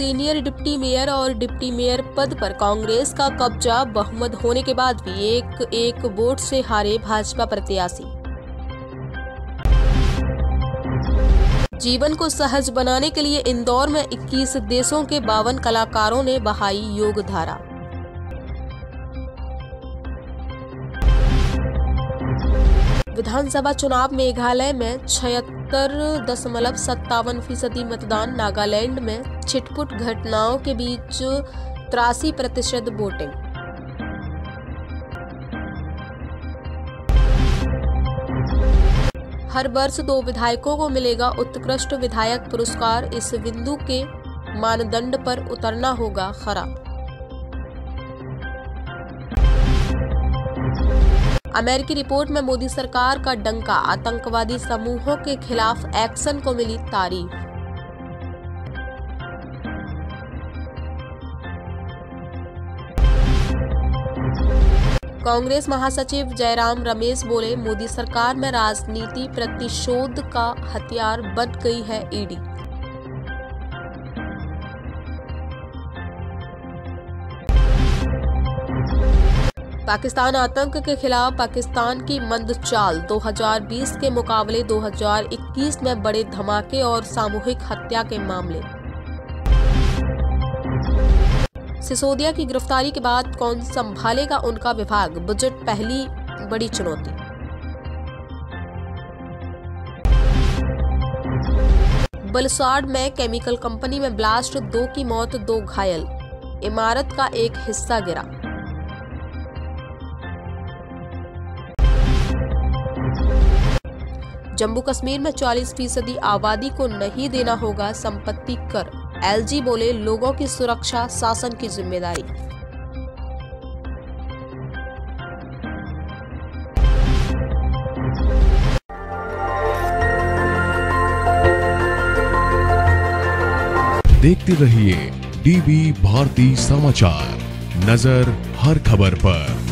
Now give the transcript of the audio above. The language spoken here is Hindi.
सीनियर डिप्टी मेयर और डिप्टी मेयर पद पर कांग्रेस का कब्जा बहुमत होने के बाद भी एक एक वोट से हारे भाजपा प्रत्याशी। जीवन को सहज बनाने के लिए इंदौर में 21 देशों के बावन कलाकारों ने बहाई योग धारा। विधानसभा चुनाव मेघालय में छिहत्तर दशमलव सत्तावन फ़ीसदी मतदान नागालैंड में छिटपुट घटनाओं के बीच तिरासी प्रतिशत वोटिंग। हर वर्ष दो विधायकों को मिलेगा उत्कृष्ट विधायक पुरस्कार। इस बिंदु के मानदंड पर उतरना होगा खरा। अमेरिकी रिपोर्ट में मोदी सरकार का डंका, आतंकवादी समूहों के खिलाफ एक्शन को मिली तारीफ़। कांग्रेस महासचिव जयराम रमेश बोले, मोदी सरकार में राजनीति प्रतिशोध का हथियार बन गई है ईडी। पाकिस्तान आतंक के खिलाफ पाकिस्तान की मंद चाल 2020 के मुकाबले 2021 में बड़े धमाके और सामूहिक हत्या के मामले। सिसोदिया की गिरफ्तारी के बाद कौन संभालेगा उनका विभाग? बजट पहली, बड़ी चुनौती। बलसाड़ में केमिकल कंपनी में ब्लास्ट, दो की मौत, दो घायल। इमारत का एक हिस्सा गिरा। जम्मू कश्मीर में 40 फ़ीसदी आबादी को नहीं देना होगा संपत्ति कर। एलजी बोले, लोगों की सुरक्षा, शासन की ज़िम्मेदारी। देखते रहिए डीबी भारती समाचार। नज़र हर खबर पर।